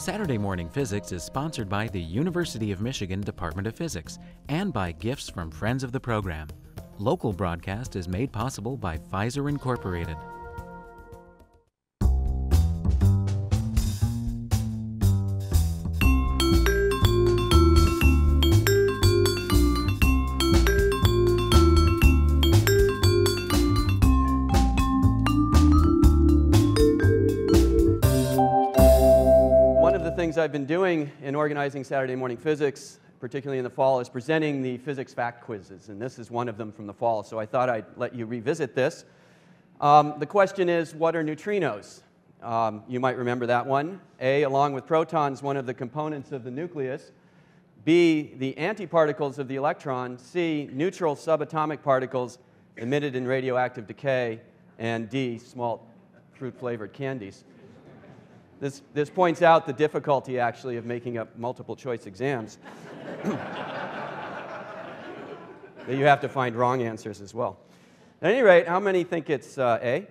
Saturday Morning Physics is sponsored by the University of Michigan Department of Physics and by gifts from friends of the program. Local broadcast is made possible by Pfizer Incorporated. In organizing Saturday Morning Physics, particularly in the fall, is presenting the physics fact quizzes, and this is one of them from the fall, so I thought I'd let you revisit this. Um, the question is, what are neutrinos? Um, you might remember that one. A, along with protons, one of the components of the nucleus. B, the antiparticles of the electron. C, neutral subatomic particles emitted in radioactive decay. And D, small fruit-flavored candies. This, this points out the difficulty, actually, of making up multiple choice exams. that you have to find wrong answers as well. At any rate, how many think it's uh, A,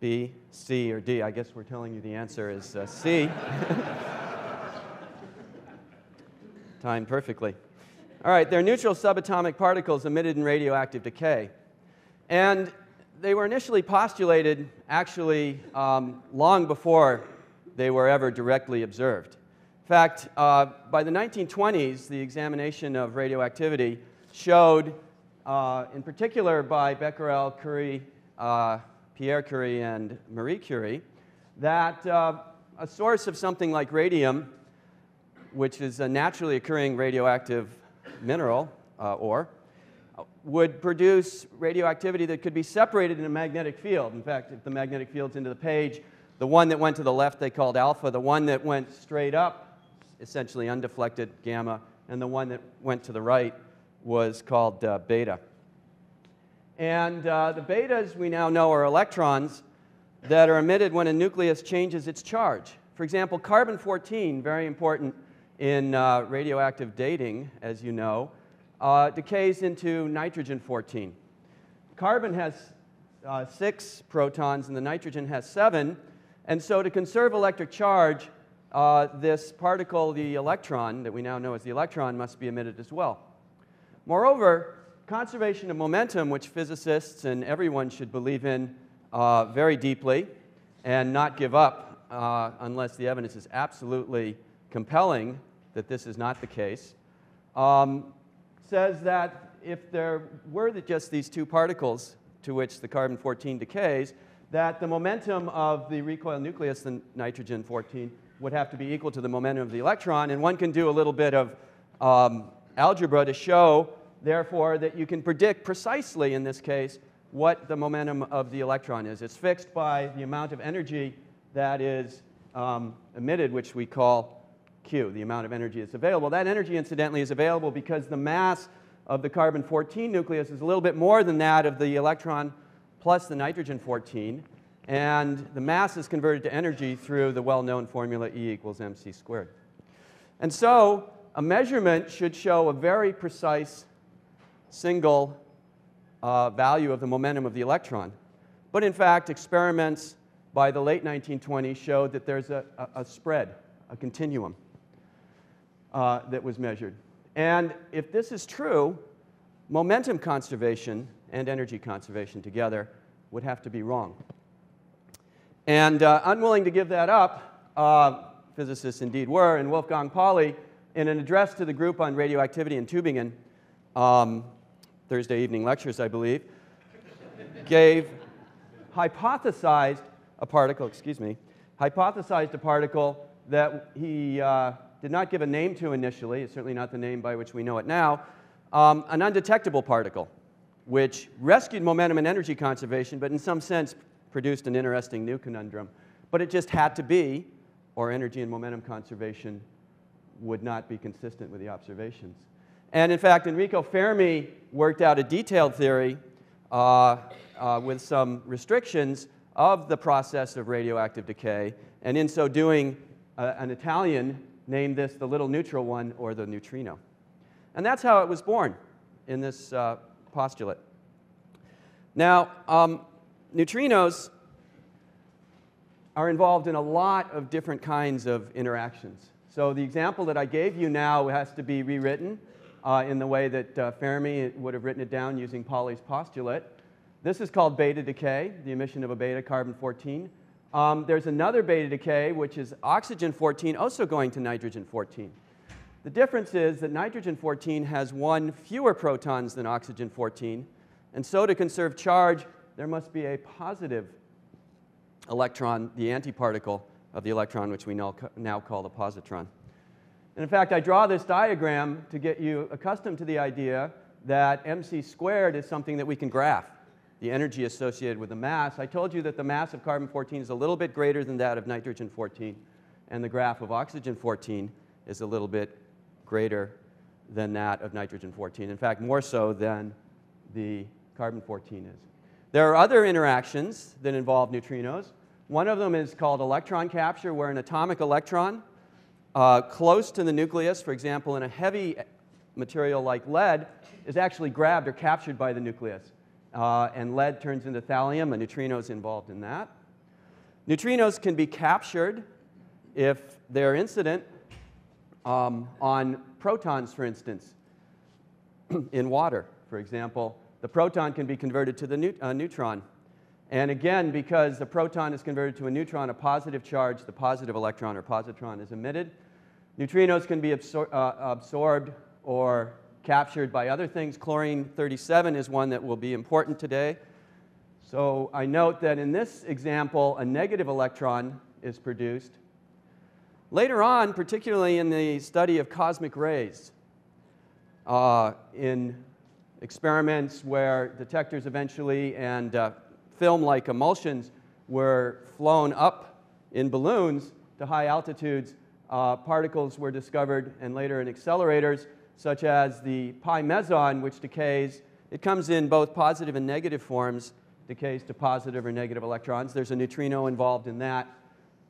B, C, or D? I guess we're telling you the answer is uh, C. Timed perfectly. All right, they're neutral subatomic particles emitted in radioactive decay. And they were initially postulated, actually, um, long before they were ever directly observed. In fact, uh, by the 1920s, the examination of radioactivity showed, uh, in particular by Becquerel, Curie, uh, Pierre Curie, and Marie Curie, that uh, a source of something like radium, which is a naturally occurring radioactive mineral uh, ore, would produce radioactivity that could be separated in a magnetic field. In fact, if the magnetic field's into the page, the one that went to the left they called alpha, the one that went straight up, essentially undeflected, gamma, and the one that went to the right was called uh, beta. And uh, the betas we now know are electrons that are emitted when a nucleus changes its charge. For example, carbon 14, very important in uh, radioactive dating, as you know, uh, decays into nitrogen 14. Carbon has uh, six protons and the nitrogen has seven. And so, to conserve electric charge, uh, this particle, the electron, that we now know as the electron, must be emitted as well. Moreover, conservation of momentum, which physicists and everyone should believe in uh, very deeply and not give up uh, unless the evidence is absolutely compelling that this is not the case, um, says that if there were just these two particles to which the carbon 14 decays, that the momentum of the recoil nucleus, the nitrogen 14, would have to be equal to the momentum of the electron. And one can do a little bit of um, algebra to show, therefore, that you can predict precisely in this case what the momentum of the electron is. It's fixed by the amount of energy that is um, emitted, which we call Q, the amount of energy that's available. That energy, incidentally, is available because the mass of the carbon 14 nucleus is a little bit more than that of the electron plus the nitrogen 14. And the mass is converted to energy through the well known formula E equals mc squared. And so a measurement should show a very precise single uh, value of the momentum of the electron. But in fact, experiments by the late 1920s showed that there's a, a, a spread, a continuum uh, that was measured. And if this is true, momentum conservation and energy conservation together would have to be wrong. And uh, unwilling to give that up, uh, physicists indeed were, and Wolfgang Pauli, in an address to the group on radioactivity in Tübingen, um, Thursday evening lectures, I believe, gave hypothesized a particle, excuse me, hypothesized a particle that he uh, did not give a name to initially, it's certainly not the name by which we know it now, um, an undetectable particle, which rescued momentum and energy conservation, but in some sense produced an interesting new conundrum. But it just had to be, or energy and momentum conservation would not be consistent with the observations. And in fact, Enrico Fermi worked out a detailed theory uh, uh, with some restrictions of the process of radioactive decay, and in so doing, uh, an Italian named this the little neutral one or the neutrino. And that's how it was born in this uh, postulate. Now, um, neutrinos are involved in a lot of different kinds of interactions. So the example that I gave you now has to be rewritten uh, in the way that uh, Fermi would have written it down using Pauli's postulate. This is called beta decay, the emission of a beta carbon 14. Um, there's another beta decay, which is oxygen 14, also going to nitrogen 14. The difference is that nitrogen 14 has one fewer protons than oxygen 14, and so to conserve charge, there must be a positive electron, the antiparticle of the electron, which we now call the positron. And in fact, I draw this diagram to get you accustomed to the idea that mc squared is something that we can graph, the energy associated with the mass. I told you that the mass of carbon-14 is a little bit greater than that of nitrogen-14, and the graph of oxygen-14 is a little bit greater than that of nitrogen-14. In fact, more so than the carbon-14 is. There are other interactions that involve neutrinos. One of them is called electron capture, where an atomic electron uh, close to the nucleus, for example, in a heavy material like lead, is actually grabbed or captured by the nucleus. Uh, and lead turns into thallium, a neutrino is involved in that. Neutrinos can be captured if they're incident um, on protons, for instance, in water, for example. The proton can be converted to the neut uh, neutron. And again, because the proton is converted to a neutron, a positive charge, the positive electron or positron is emitted. Neutrinos can be absor uh, absorbed or captured by other things. Chlorine 37 is one that will be important today. So I note that in this example, a negative electron is produced. Later on, particularly in the study of cosmic rays, uh, in experiments where detectors eventually and uh, film-like emulsions were flown up in balloons to high altitudes, uh, particles were discovered and later in accelerators, such as the pi meson, which decays. It comes in both positive and negative forms, decays to positive or negative electrons. There's a neutrino involved in that.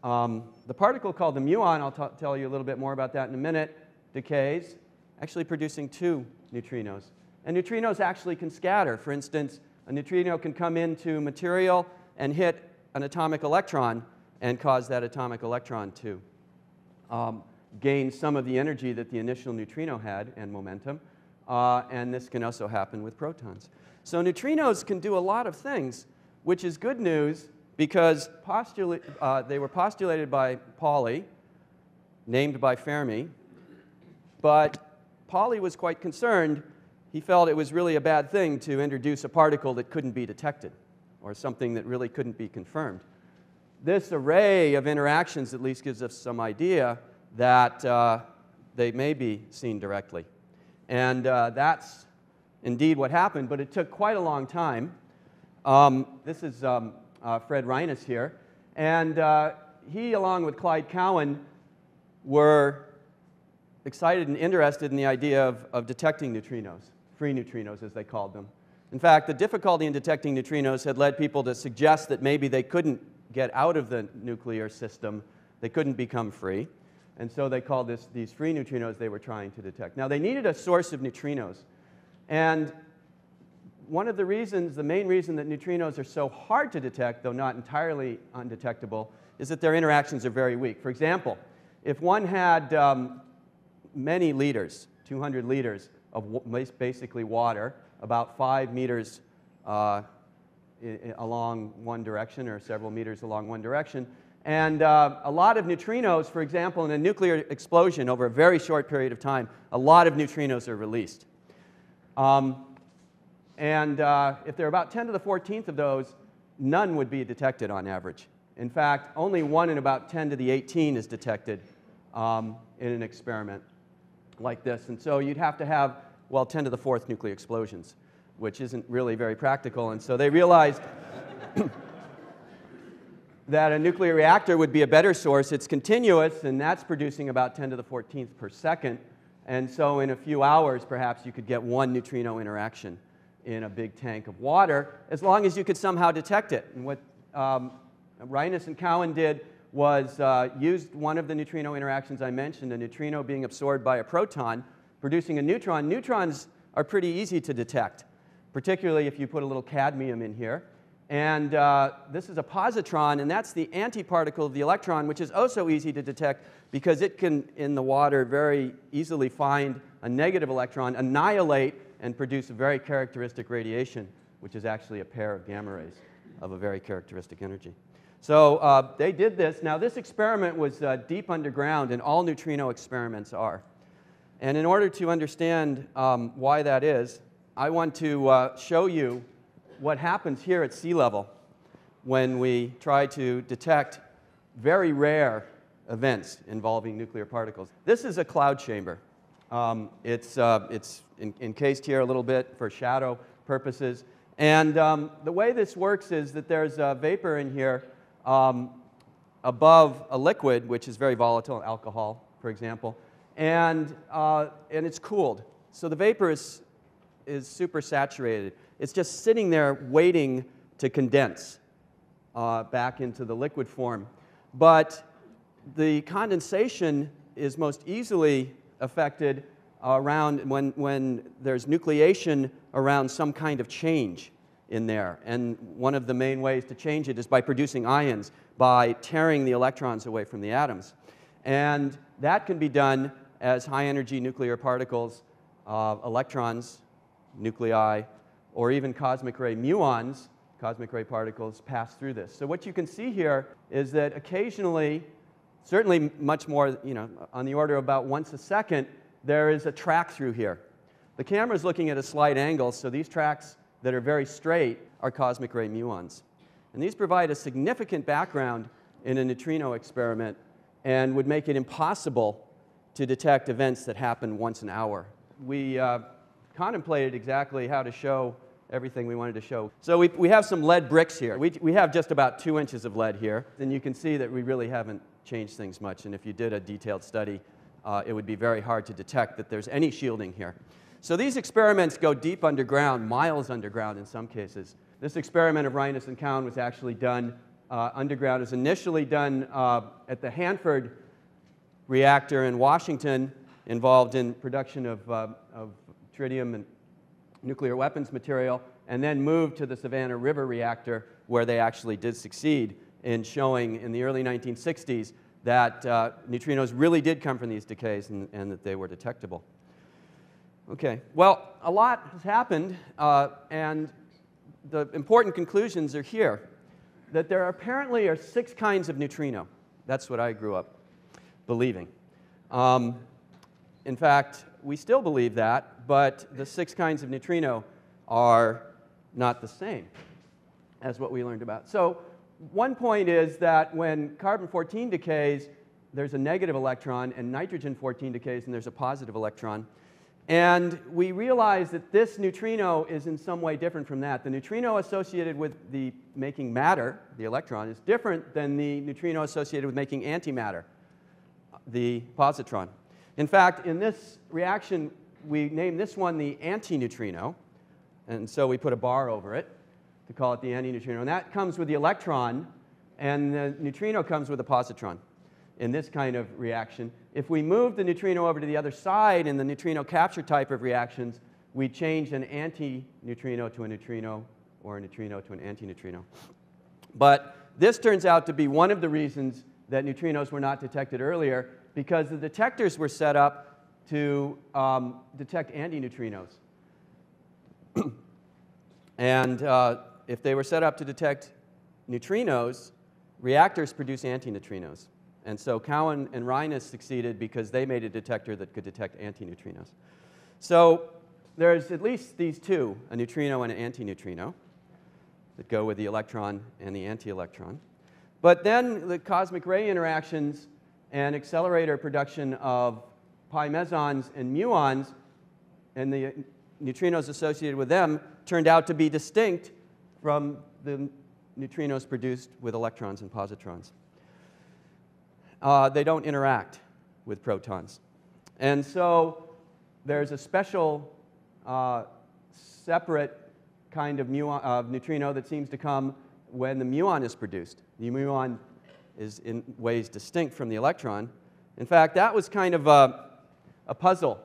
Um, the particle called the muon, I'll tell you a little bit more about that in a minute, decays, actually producing two neutrinos. And neutrinos actually can scatter. For instance, a neutrino can come into material and hit an atomic electron and cause that atomic electron to um, gain some of the energy that the initial neutrino had and momentum. Uh, and this can also happen with protons. So neutrinos can do a lot of things, which is good news because uh, they were postulated by Pauli, named by Fermi, but Pauli was quite concerned he felt it was really a bad thing to introduce a particle that couldn't be detected or something that really couldn't be confirmed. This array of interactions at least gives us some idea that uh, they may be seen directly. And uh, that's indeed what happened, but it took quite a long time. Um, this is um, uh, Fred Reines here. And uh, he, along with Clyde Cowan, were excited and interested in the idea of, of detecting neutrinos free neutrinos, as they called them. In fact, the difficulty in detecting neutrinos had led people to suggest that maybe they couldn't get out of the nuclear system, they couldn't become free. And so they called this, these free neutrinos they were trying to detect. Now, they needed a source of neutrinos. And one of the reasons, the main reason that neutrinos are so hard to detect, though not entirely undetectable, is that their interactions are very weak. For example, if one had um, many liters, 200 liters, of basically water, about five meters uh, along one direction or several meters along one direction. And uh, a lot of neutrinos, for example, in a nuclear explosion over a very short period of time, a lot of neutrinos are released. Um, and uh, if there are about 10 to the 14th of those, none would be detected on average. In fact, only one in about 10 to the 18 is detected um, in an experiment like this. And so you'd have to have, well, 10 to the fourth nuclear explosions, which isn't really very practical. And so they realized that a nuclear reactor would be a better source. It's continuous, and that's producing about 10 to the 14th per second. And so in a few hours, perhaps you could get one neutrino interaction in a big tank of water, as long as you could somehow detect it. And what um, and Cowan did was uh, used one of the neutrino interactions I mentioned, a neutrino being absorbed by a proton, producing a neutron. Neutrons are pretty easy to detect, particularly if you put a little cadmium in here. And uh, this is a positron, and that's the antiparticle of the electron, which is also easy to detect because it can, in the water, very easily find a negative electron, annihilate, and produce a very characteristic radiation, which is actually a pair of gamma rays of a very characteristic energy. So uh, they did this. Now, this experiment was uh, deep underground, and all neutrino experiments are. And in order to understand um, why that is, I want to uh, show you what happens here at sea level when we try to detect very rare events involving nuclear particles. This is a cloud chamber. Um, it's uh, it's encased here a little bit for shadow purposes. And um, the way this works is that there's a vapor in here um, above a liquid, which is very volatile, alcohol, for example, and, uh, and it's cooled. So the vapor is, is super saturated. It's just sitting there waiting to condense uh, back into the liquid form. But the condensation is most easily affected around when, when there's nucleation around some kind of change in there. And one of the main ways to change it is by producing ions, by tearing the electrons away from the atoms. And that can be done as high energy nuclear particles, uh, electrons, nuclei, or even cosmic ray muons, cosmic ray particles, pass through this. So what you can see here is that occasionally, certainly much more, you know, on the order of about once a second, there is a track through here. The camera is looking at a slight angle, so these tracks that are very straight are cosmic ray muons. And these provide a significant background in a neutrino experiment and would make it impossible to detect events that happen once an hour. We uh, contemplated exactly how to show everything we wanted to show. So we, we have some lead bricks here. We, we have just about two inches of lead here. And you can see that we really haven't changed things much. And if you did a detailed study, uh, it would be very hard to detect that there's any shielding here. So these experiments go deep underground, miles underground in some cases. This experiment of Reines and Cowan was actually done uh, underground. It was initially done uh, at the Hanford reactor in Washington, involved in production of, uh, of tritium and nuclear weapons material, and then moved to the Savannah River reactor, where they actually did succeed in showing in the early 1960s that uh, neutrinos really did come from these decays and, and that they were detectable. Okay, well, a lot has happened, uh, and the important conclusions are here. That there apparently are six kinds of neutrino. That's what I grew up believing. Um, in fact, we still believe that, but the six kinds of neutrino are not the same as what we learned about. So, one point is that when carbon 14 decays, there's a negative electron, and nitrogen 14 decays, and there's a positive electron. And we realize that this neutrino is in some way different from that. The neutrino associated with the making matter, the electron, is different than the neutrino associated with making antimatter, the positron. In fact, in this reaction, we name this one the antineutrino, and so we put a bar over it to call it the antineutrino. And that comes with the electron, and the neutrino comes with a positron in this kind of reaction. If we move the neutrino over to the other side in the neutrino capture type of reactions, we change an anti-neutrino to a neutrino or a neutrino to an antineutrino. But this turns out to be one of the reasons that neutrinos were not detected earlier because the detectors were set up to um, detect antineutrinos. and uh, if they were set up to detect neutrinos, reactors produce antineutrinos. And so Cowan and Reines succeeded because they made a detector that could detect antineutrinos. So there's at least these two, a neutrino and an antineutrino, that go with the electron and the anti-electron. But then the cosmic ray interactions and accelerator production of pi mesons and muons and the neutrinos associated with them turned out to be distinct from the neutrinos produced with electrons and positrons uh, they don't interact with protons. And so there's a special uh, separate kind of muon, neutrino that seems to come when the muon is produced. The muon is in ways distinct from the electron. In fact, that was kind of a, a puzzle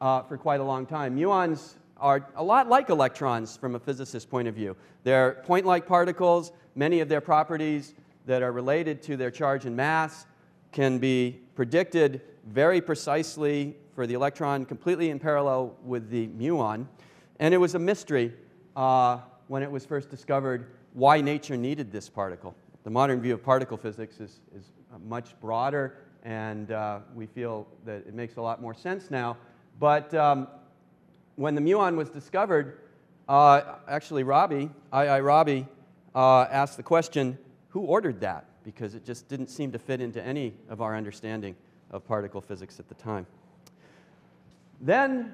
uh, for quite a long time. Muons are a lot like electrons from a physicist's point of view. They're point like particles. Many of their properties that are related to their charge and mass can be predicted very precisely for the electron, completely in parallel with the muon. And it was a mystery uh, when it was first discovered why nature needed this particle. The modern view of particle physics is, is much broader, and uh, we feel that it makes a lot more sense now. But um, when the muon was discovered, uh, actually, Rabi, I.I. Rabi, uh, asked the question who ordered that? Because it just didn't seem to fit into any of our understanding of particle physics at the time. Then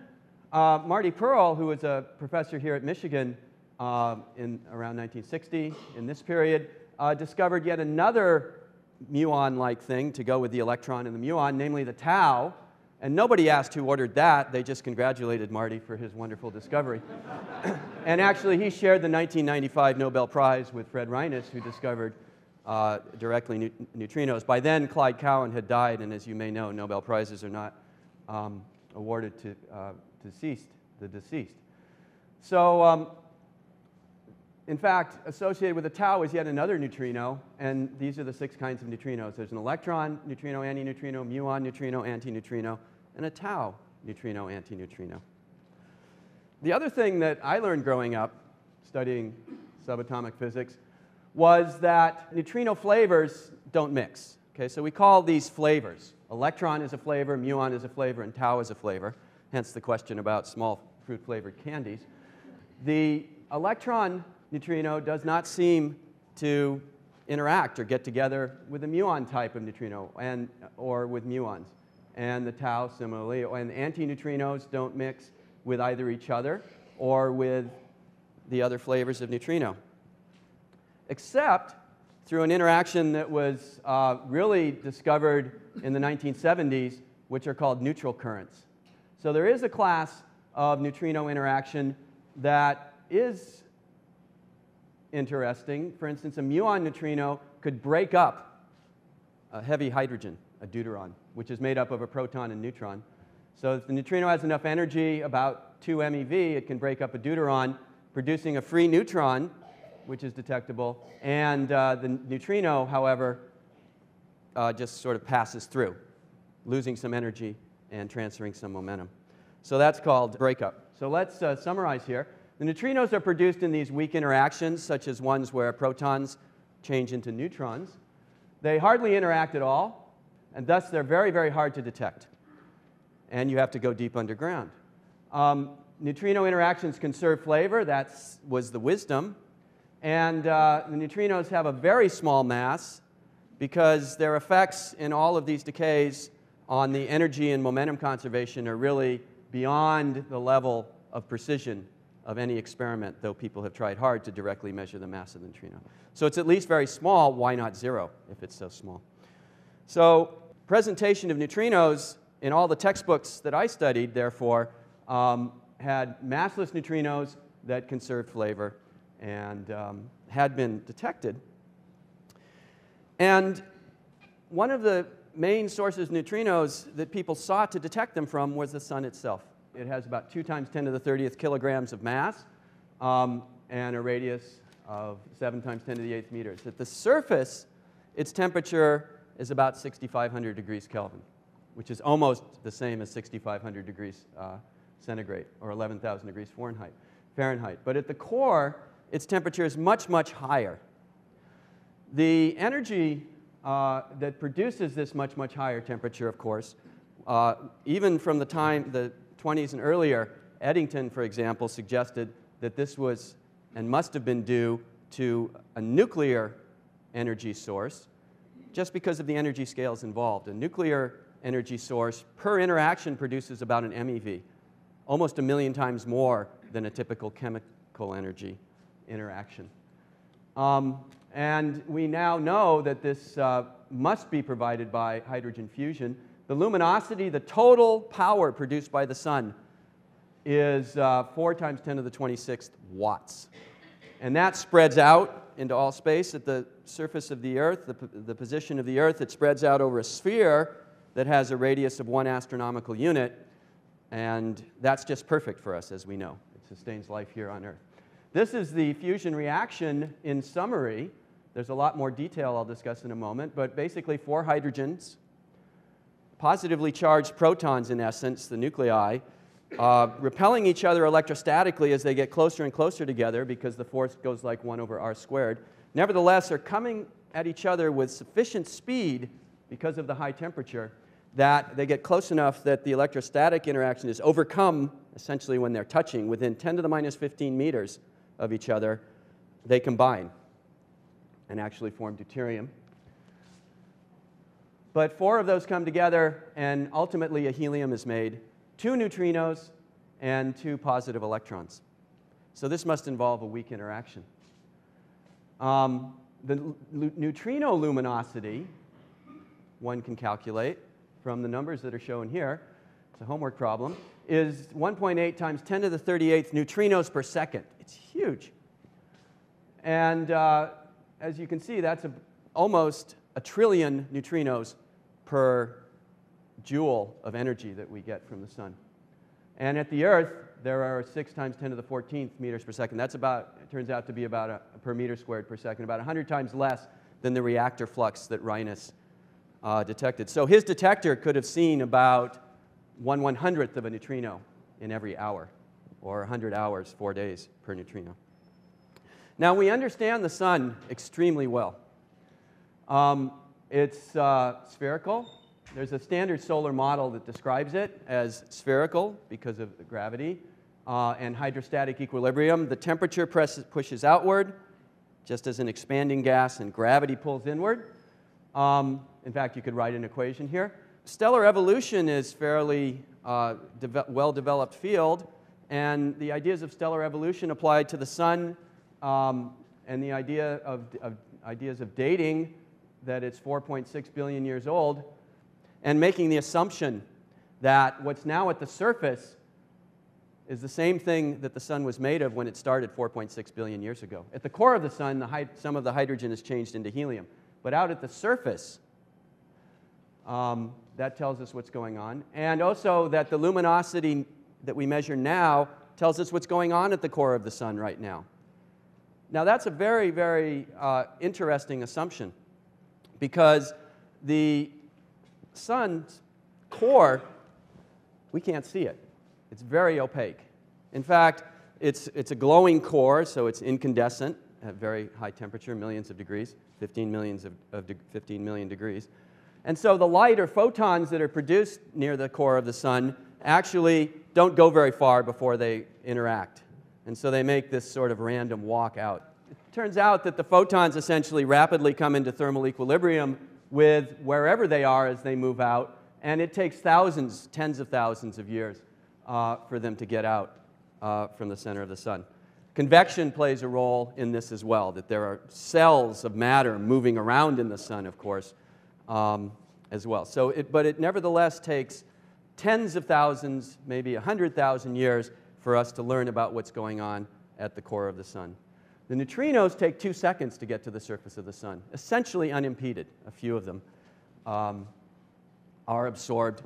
uh, Marty Perl, who was a professor here at Michigan uh, in around 1960, in this period, uh, discovered yet another muon-like thing to go with the electron and the muon, namely the tau. And nobody asked who ordered that. They just congratulated Marty for his wonderful discovery. and actually, he shared the 1995 Nobel Prize with Fred Reines, who discovered uh, directly ne neutrinos. By then, Clyde Cowan had died, and as you may know, Nobel Prizes are not um, awarded to uh, deceased, the deceased. So, um, in fact, associated with the tau is yet another neutrino, and these are the six kinds of neutrinos. There's an electron, neutrino, antineutrino, muon, neutrino, antineutrino, and a tau, neutrino, antineutrino. The other thing that I learned growing up studying subatomic physics was that neutrino flavors don't mix. Okay, so we call these flavors. Electron is a flavor, muon is a flavor, and tau is a flavor, hence the question about small fruit flavored candies. The electron neutrino does not seem to interact or get together with the muon type of neutrino and, or with muons. And the tau similarly, and antineutrinos don't mix with either each other or with the other flavors of neutrino except through an interaction that was uh, really discovered in the 1970s, which are called neutral currents. So there is a class of neutrino interaction that is interesting. For instance, a muon neutrino could break up a heavy hydrogen, a deuteron, which is made up of a proton and neutron. So if the neutrino has enough energy, about 2 MeV, it can break up a deuteron, producing a free neutron which is detectable, and uh, the neutrino, however, uh, just sort of passes through, losing some energy and transferring some momentum. So that's called breakup. So let's uh, summarize here. The neutrinos are produced in these weak interactions, such as ones where protons change into neutrons. They hardly interact at all, and thus they're very, very hard to detect. And you have to go deep underground. Um, neutrino interactions conserve flavor. That was the wisdom and uh, the neutrinos have a very small mass because their effects in all of these decays on the energy and momentum conservation are really beyond the level of precision of any experiment, though people have tried hard to directly measure the mass of the neutrino. So it's at least very small. Why not zero if it's so small? So presentation of neutrinos in all the textbooks that I studied, therefore, um, had massless neutrinos that conserved flavor and um, had been detected. And one of the main sources of neutrinos that people sought to detect them from was the sun itself. It has about 2 times 10 to the 30th kilograms of mass um, and a radius of 7 times 10 to the 8th meters. At the surface, its temperature is about 6,500 degrees Kelvin, which is almost the same as 6,500 degrees uh, centigrade or 11,000 degrees Fahrenheit. Fahrenheit. But at the core, its temperature is much, much higher. The energy uh, that produces this much, much higher temperature, of course, uh, even from the time, the 20s and earlier, Eddington, for example, suggested that this was and must have been due to a nuclear energy source just because of the energy scales involved. A nuclear energy source per interaction produces about an MeV, almost a million times more than a typical chemical energy interaction. Um, and we now know that this uh, must be provided by hydrogen fusion. The luminosity, the total power produced by the sun, is uh, 4 times 10 to the 26th watts. And that spreads out into all space at the surface of the Earth, the, the position of the Earth. It spreads out over a sphere that has a radius of one astronomical unit. And that's just perfect for us, as we know. It sustains life here on Earth. This is the fusion reaction in summary. There's a lot more detail I'll discuss in a moment, but basically four hydrogens, positively charged protons in essence, the nuclei, uh, repelling each other electrostatically as they get closer and closer together because the force goes like 1 over r squared. Nevertheless, they are coming at each other with sufficient speed because of the high temperature that they get close enough that the electrostatic interaction is overcome essentially when they're touching within 10 to the minus 15 meters of each other. They combine and actually form deuterium. But four of those come together, and ultimately a helium is made two neutrinos and two positive electrons. So this must involve a weak interaction. Um, the neutrino luminosity, one can calculate from the numbers that are shown here, it's a homework problem, is 1.8 times 10 to the 38th neutrinos per second. It's huge. And uh, as you can see, that's a, almost a trillion neutrinos per joule of energy that we get from the sun. And at the Earth, there are 6 times 10 to the 14th meters per second. That's about, it turns out to be about a, per meter squared per second, about 100 times less than the reactor flux that Reines uh, detected. So his detector could have seen about 1 100th of a neutrino in every hour, or 100 hours, four days per neutrino. Now, we understand the sun extremely well. Um, it's uh, spherical. There's a standard solar model that describes it as spherical because of the gravity uh, and hydrostatic equilibrium. The temperature presses, pushes outward, just as an expanding gas, and gravity pulls inward. Um, in fact, you could write an equation here. Stellar evolution is fairly uh, well-developed field, and the ideas of stellar evolution applied to the sun um, and the idea of, of ideas of dating that it's 4.6 billion years old, and making the assumption that what's now at the surface is the same thing that the sun was made of when it started 4.6 billion years ago. At the core of the sun, the some of the hydrogen is changed into helium. But out at the surface, um, that tells us what's going on. And also that the luminosity that we measure now tells us what's going on at the core of the sun right now. Now, that's a very, very uh, interesting assumption because the sun's core, we can't see it. It's very opaque. In fact, it's, it's a glowing core, so it's incandescent at very high temperature, millions of degrees, 15, millions of, of de 15 million degrees. And so the light or photons that are produced near the core of the sun actually don't go very far before they interact. And so they make this sort of random walk out. It turns out that the photons essentially rapidly come into thermal equilibrium with wherever they are as they move out, and it takes thousands, tens of thousands of years uh, for them to get out uh, from the center of the sun. Convection plays a role in this as well, that there are cells of matter moving around in the sun, of course, um, as well. So it, but it nevertheless takes tens of thousands, maybe 100,000 years for us to learn about what's going on at the core of the sun. The neutrinos take two seconds to get to the surface of the sun, essentially unimpeded. A few of them um, are absorbed.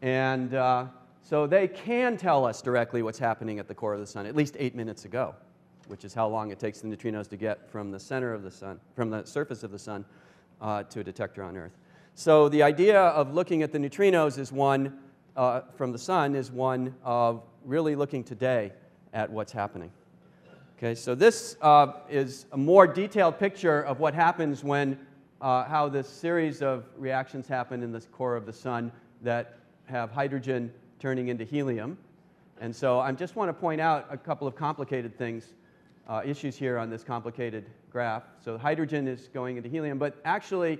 And uh, so they can tell us directly what's happening at the core of the sun, at least eight minutes ago, which is how long it takes the neutrinos to get from the center of the sun, from the surface of the sun uh, to a detector on Earth. So the idea of looking at the neutrinos is one, uh, from the sun, is one of really looking today at what's happening. Okay, so this uh, is a more detailed picture of what happens when, uh, how this series of reactions happen in the core of the sun that have hydrogen turning into helium. And so I just want to point out a couple of complicated things, uh, issues here on this complicated graph. So hydrogen is going into helium, but actually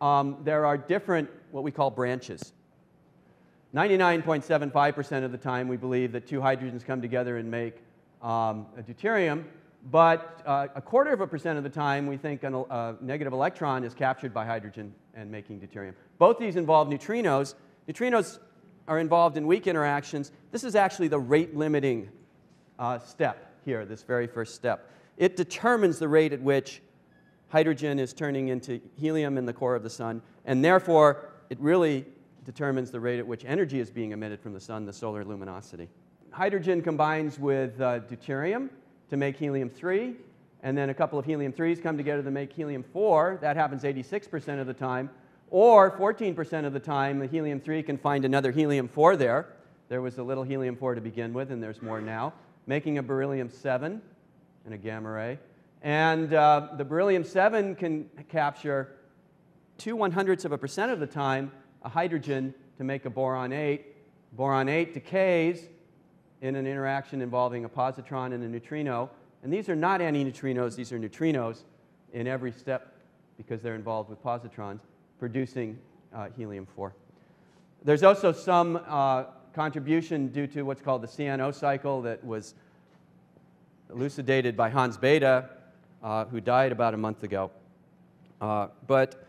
um, there are different, what we call branches. 99.75% of the time we believe that two hydrogens come together and make um, deuterium, but uh, a quarter of a percent of the time we think a uh, negative electron is captured by hydrogen and making deuterium. Both these involve neutrinos. Neutrinos are involved in weak interactions. This is actually the rate limiting uh, step here, this very first step. It determines the rate at which hydrogen is turning into helium in the core of the sun, and therefore it really determines the rate at which energy is being emitted from the sun, the solar luminosity. Hydrogen combines with uh, deuterium to make helium 3, and then a couple of helium 3s come together to make helium 4. That happens 86% of the time. Or 14% of the time, the helium 3 can find another helium 4 there. There was a little helium 4 to begin with, and there's more now, making a beryllium 7 and a gamma ray. And uh, the beryllium 7 can capture two one hundredths of a percent of the time a hydrogen to make a boron 8. Boron 8 decays in an interaction involving a positron and a neutrino. And these are not antineutrinos, these are neutrinos in every step because they're involved with positrons producing uh, helium 4. There's also some uh, contribution due to what's called the CNO cycle that was elucidated by Hans Bethe, uh, who died about a month ago. Uh, but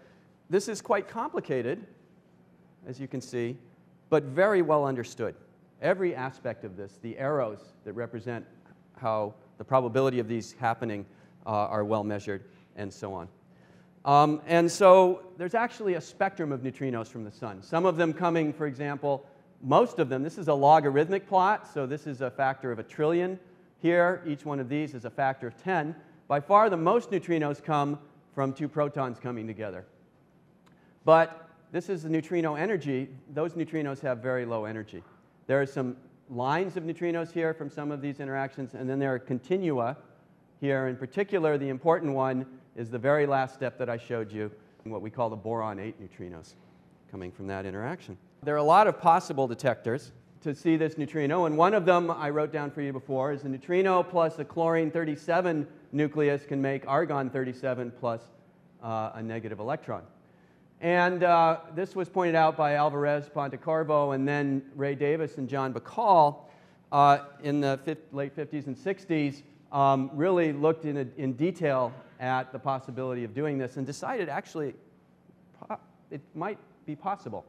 this is quite complicated, as you can see, but very well understood. Every aspect of this, the arrows that represent how the probability of these happening uh, are well measured, and so on. Um, and so there's actually a spectrum of neutrinos from the sun. Some of them coming, for example, most of them, this is a logarithmic plot, so this is a factor of a trillion here. Each one of these is a factor of 10. By far, the most neutrinos come from two protons coming together. But this is the neutrino energy. Those neutrinos have very low energy. There are some lines of neutrinos here from some of these interactions, and then there are continua here. In particular, the important one is the very last step that I showed you, what we call the boron 8 neutrinos coming from that interaction. There are a lot of possible detectors to see this neutrino, and one of them I wrote down for you before is a neutrino plus a chlorine 37 nucleus can make argon 37 plus uh, a negative electron. And uh, this was pointed out by Alvarez Pontecorvo and then Ray Davis and John Bahcall uh, in the late 50s and 60s, um, really looked in, a, in detail at the possibility of doing this and decided actually it might be possible.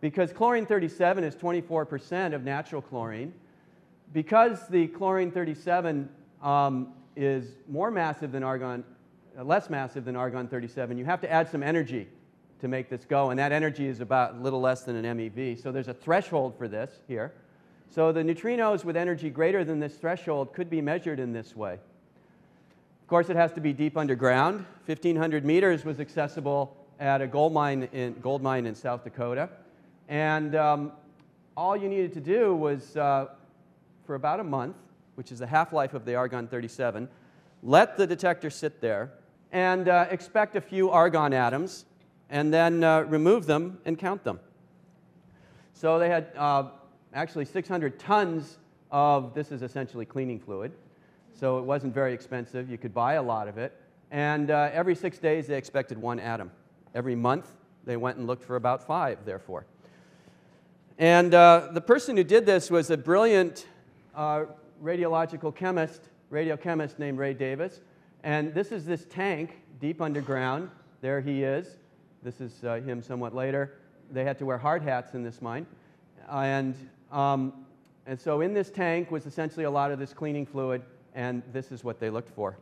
Because chlorine 37 is 24% of natural chlorine, because the chlorine 37 um, is more massive than argon, uh, less massive than argon 37, you have to add some energy to make this go, and that energy is about a little less than an MeV. So there's a threshold for this here. So the neutrinos with energy greater than this threshold could be measured in this way. Of course, it has to be deep underground. 1,500 meters was accessible at a gold mine in, gold mine in South Dakota. And um, all you needed to do was, uh, for about a month, which is the half-life of the argon 37, let the detector sit there and uh, expect a few argon atoms and then uh, remove them and count them. So they had uh, actually 600 tons of this is essentially cleaning fluid. So it wasn't very expensive. You could buy a lot of it. And uh, every six days they expected one atom. Every month they went and looked for about five, therefore. And uh, the person who did this was a brilliant uh, radiological chemist, radiochemist named Ray Davis. And this is this tank deep underground. There he is. This is uh, him somewhat later. They had to wear hard hats in this mine. And, um, and so in this tank was essentially a lot of this cleaning fluid, and this is what they looked for.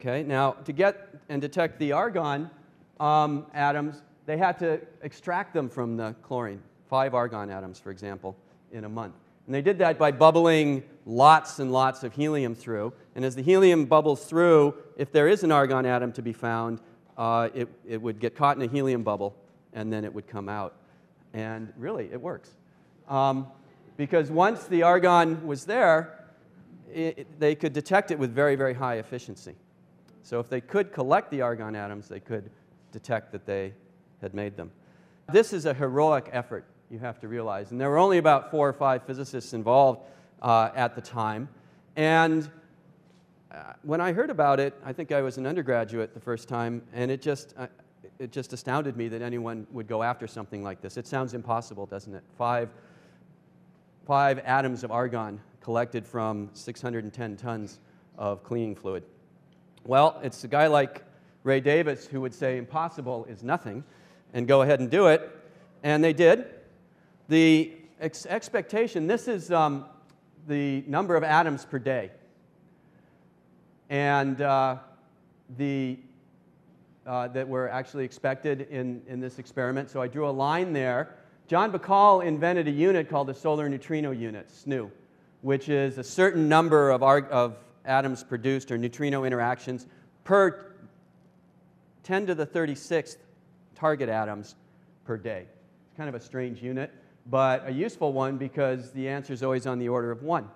Okay, now to get and detect the argon um, atoms, they had to extract them from the chlorine, five argon atoms, for example, in a month. And they did that by bubbling lots and lots of helium through. And as the helium bubbles through, if there is an argon atom to be found, uh, it, it would get caught in a helium bubble and then it would come out. And really, it works. Um, because once the argon was there, it, they could detect it with very, very high efficiency. So if they could collect the argon atoms, they could detect that they had made them. This is a heroic effort, you have to realize. And there were only about four or five physicists involved uh, at the time. And when I heard about it, I think I was an undergraduate the first time, and it just, uh, it just astounded me that anyone would go after something like this. It sounds impossible, doesn't it? Five, five atoms of argon collected from 610 tons of cleaning fluid. Well, it's a guy like Ray Davis who would say impossible is nothing and go ahead and do it, and they did. The ex expectation this is um, the number of atoms per day and uh, the, uh, that were actually expected in, in this experiment. So I drew a line there John Bahcall invented a unit called the solar neutrino unit, SNU, which is a certain number of, of atoms produced or neutrino interactions per 10 to the 36th target atoms per day. It's kind of a strange unit, but a useful one because the answer is always on the order of 1.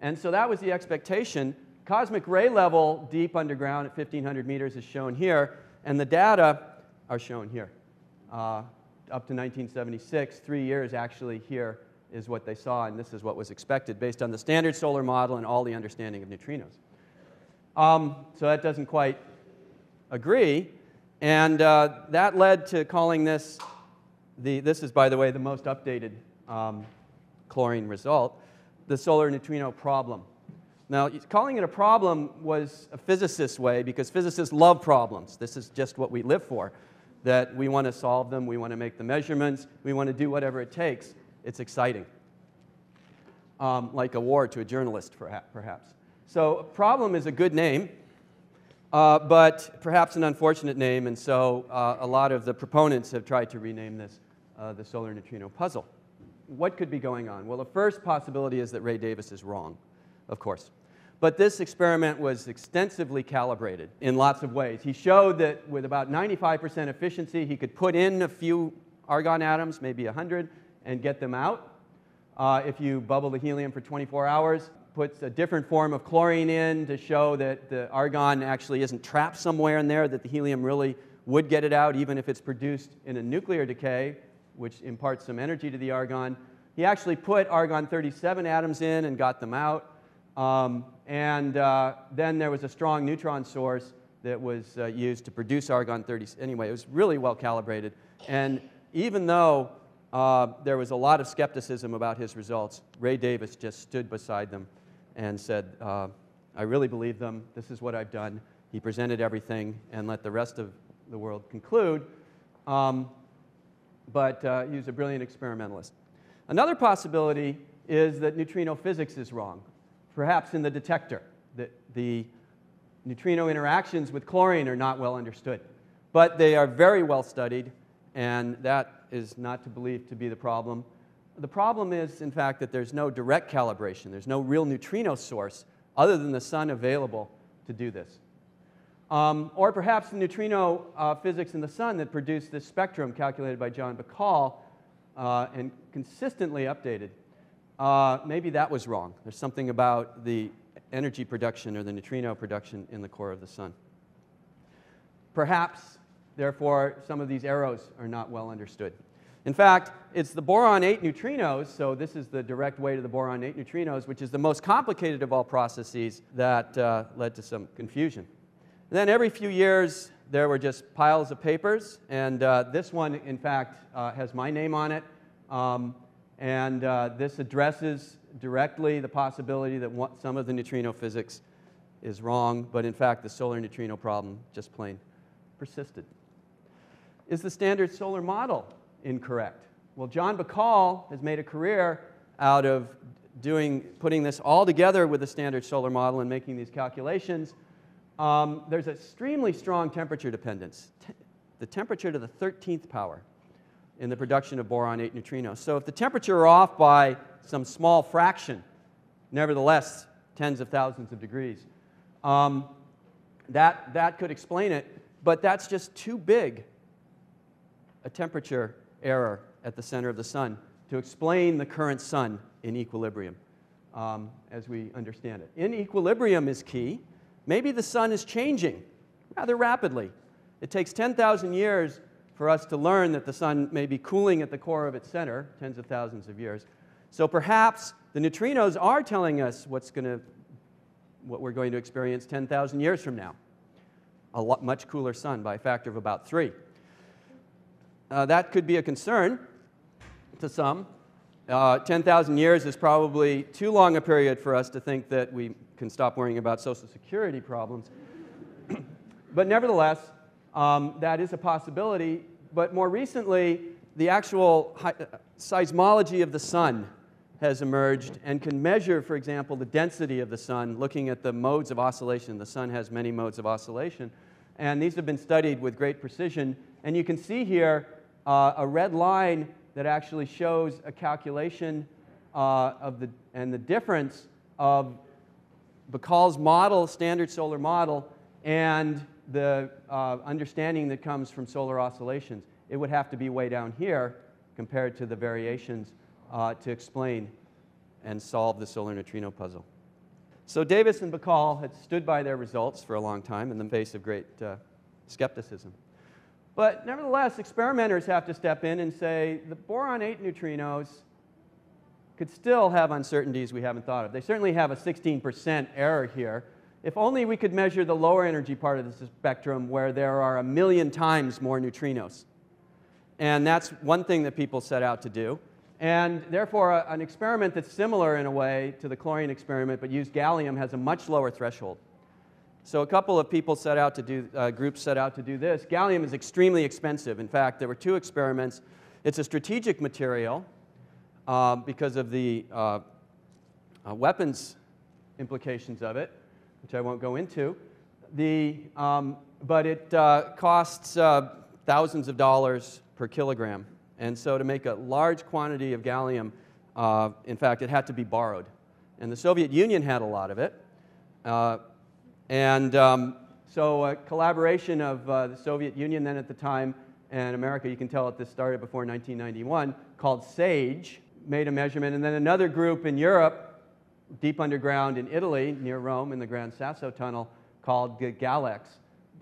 And so that was the expectation. Cosmic ray level deep underground at 1500 meters is shown here, and the data are shown here. Uh, up to 1976, three years actually here is what they saw, and this is what was expected based on the standard solar model and all the understanding of neutrinos. Um, so that doesn't quite agree, and uh, that led to calling this, the, this is, by the way, the most updated um, chlorine result, the solar neutrino problem. Now, calling it a problem was a physicist's way because physicists love problems. This is just what we live for, that we want to solve them, we want to make the measurements, we want to do whatever it takes. It's exciting. Um, like a war to a journalist, perhaps. So, problem is a good name, uh, but perhaps an unfortunate name, and so uh, a lot of the proponents have tried to rename this uh, the solar neutrino puzzle. What could be going on? Well, the first possibility is that Ray Davis is wrong, of course. But this experiment was extensively calibrated in lots of ways. He showed that with about 95% efficiency, he could put in a few argon atoms, maybe 100, and get them out. Uh, if you bubble the helium for 24 hours, puts a different form of chlorine in to show that the argon actually isn't trapped somewhere in there, that the helium really would get it out even if it's produced in a nuclear decay, which imparts some energy to the argon. He actually put argon 37 atoms in and got them out. Um, and uh, then there was a strong neutron source that was uh, used to produce argon 30. Anyway, it was really well calibrated. And even though uh, there was a lot of skepticism about his results. Ray Davis just stood beside them and said, uh, I really believe them. This is what I've done. He presented everything and let the rest of the world conclude. Um, but uh, he was a brilliant experimentalist. Another possibility is that neutrino physics is wrong, perhaps in the detector, that the neutrino interactions with chlorine are not well understood. But they are very well studied, and that is not to believe to be the problem. The problem is, in fact, that there's no direct calibration. There's no real neutrino source other than the sun available to do this. Um, or perhaps the neutrino uh, physics in the sun that produced this spectrum calculated by John Bahcall uh, and consistently updated. Uh, maybe that was wrong. There's something about the energy production or the neutrino production in the core of the sun. Perhaps Therefore, some of these arrows are not well understood. In fact, it's the boron 8 neutrinos, so this is the direct way to the boron 8 neutrinos, which is the most complicated of all processes that uh, led to some confusion. And then every few years, there were just piles of papers, and uh, this one, in fact, uh, has my name on it. Um, and uh, this addresses directly the possibility that one, some of the neutrino physics is wrong, but in fact, the solar neutrino problem just plain persisted. Is the standard solar model incorrect? Well, John Bahcall has made a career out of doing, putting this all together with the standard solar model and making these calculations. Um, there's extremely strong temperature dependence, the temperature to the 13th power in the production of boron 8 neutrinos. So if the temperature are off by some small fraction, nevertheless, tens of thousands of degrees, um, that, that could explain it, but that's just too big a temperature error at the center of the sun to explain the current sun in equilibrium um, as we understand it. In equilibrium is key. Maybe the sun is changing rather rapidly. It takes 10,000 years for us to learn that the sun may be cooling at the core of its center, tens of thousands of years. So perhaps the neutrinos are telling us what's going to, what we're going to experience 10,000 years from now. A lot, much cooler sun by a factor of about three. Uh, that could be a concern to some. Uh, 10,000 years is probably too long a period for us to think that we can stop worrying about Social Security problems. but nevertheless, um, that is a possibility. But more recently, the actual uh, seismology of the sun has emerged and can measure, for example, the density of the sun, looking at the modes of oscillation. The sun has many modes of oscillation. And these have been studied with great precision. And you can see here uh, a red line that actually shows a calculation uh, of the, and the difference of Bahcall's model, standard solar model, and the uh, understanding that comes from solar oscillations. It would have to be way down here compared to the variations uh, to explain and solve the solar neutrino puzzle. So Davis and Bahcall had stood by their results for a long time in the face of great uh, skepticism. But nevertheless, experimenters have to step in and say the boron 8 neutrinos could still have uncertainties we haven't thought of. They certainly have a 16% error here. If only we could measure the lower energy part of the spectrum where there are a million times more neutrinos. And that's one thing that people set out to do. And therefore, a, an experiment that's similar in a way to the chlorine experiment but used gallium has a much lower threshold. So a couple of people set out to do, uh, groups set out to do this. Gallium is extremely expensive. In fact, there were two experiments. It's a strategic material uh, because of the uh, uh weapons implications of it, which I won't go into. The, um, but it uh, costs uh, thousands of dollars per kilogram. And so to make a large quantity of gallium, uh, in fact, it had to be borrowed. And the Soviet Union had a lot of it. Uh, and um, so a collaboration of uh, the Soviet Union then at the time and America, you can tell that this started before 1991, called SAGE, made a measurement. And then another group in Europe, deep underground in Italy, near Rome, in the Gran Sasso Tunnel, called GALLEX,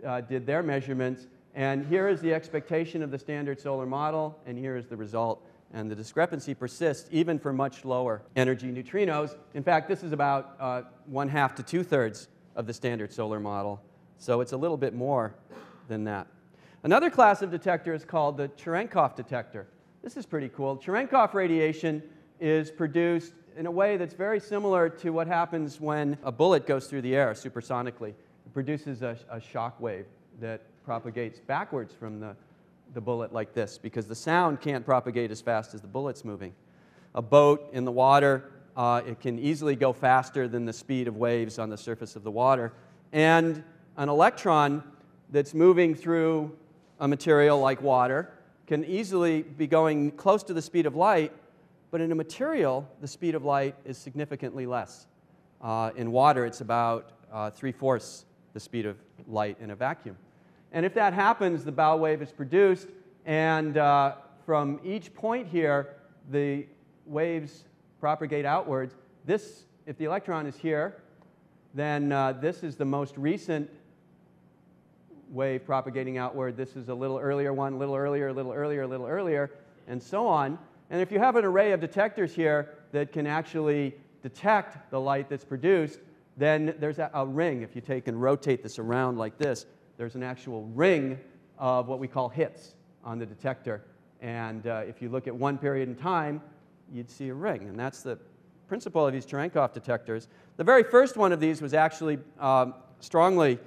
uh, did their measurements and here is the expectation of the standard solar model, and here is the result. And the discrepancy persists even for much lower energy neutrinos. In fact, this is about uh, one half to two thirds of the standard solar model. So it's a little bit more than that. Another class of detector is called the Cherenkov detector. This is pretty cool. Cherenkov radiation is produced in a way that's very similar to what happens when a bullet goes through the air supersonically. It produces a, a shock wave that propagates backwards from the, the bullet like this because the sound can't propagate as fast as the bullet's moving. A boat in the water, uh, it can easily go faster than the speed of waves on the surface of the water. And an electron that's moving through a material like water can easily be going close to the speed of light, but in a material, the speed of light is significantly less. Uh, in water, it's about uh, three fourths the speed of light in a vacuum. And if that happens, the bow wave is produced, and uh, from each point here, the waves propagate outwards. This, if the electron is here, then uh, this is the most recent wave propagating outward. This is a little earlier one, a little earlier, a little earlier, a little earlier, and so on. And if you have an array of detectors here that can actually detect the light that's produced, then there's a, a ring. If you take and rotate this around like this, there's an actual ring of what we call hits on the detector. And uh, if you look at one period in time, you'd see a ring. And that's the principle of these Cherenkov detectors. The very first one of these was actually um, strongly